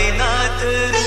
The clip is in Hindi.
कायनात